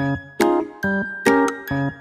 Música